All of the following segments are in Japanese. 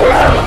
Yeah.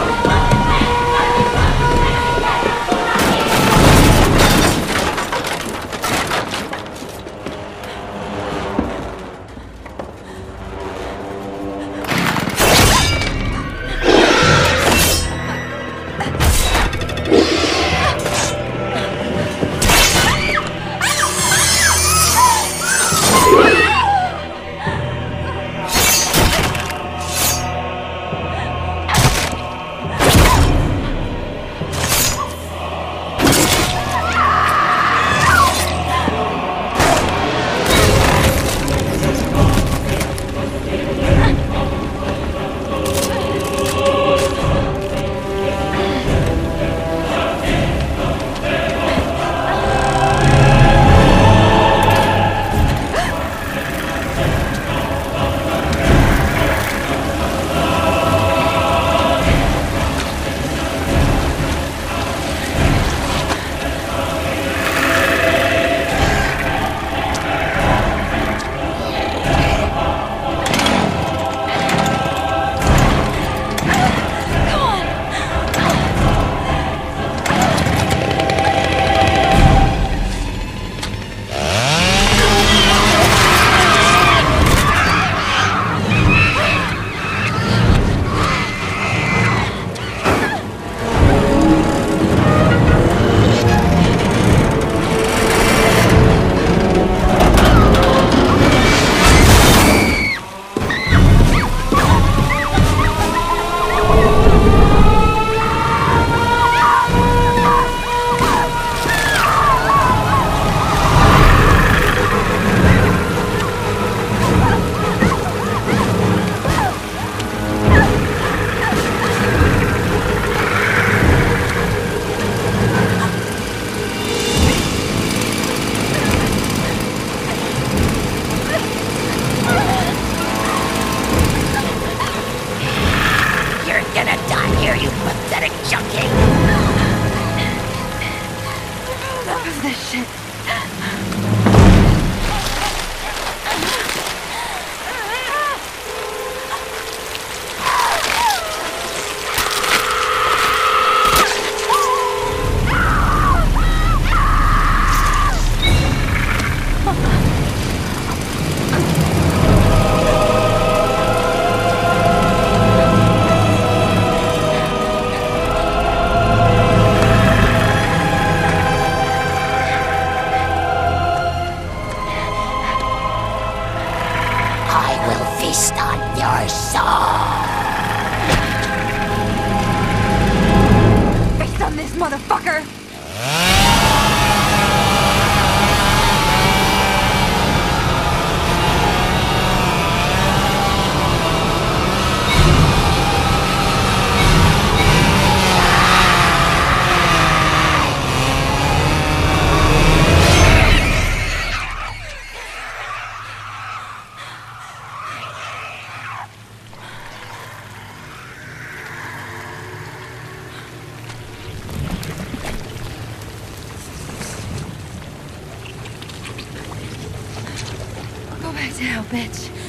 Motherfucker! Sit bitch.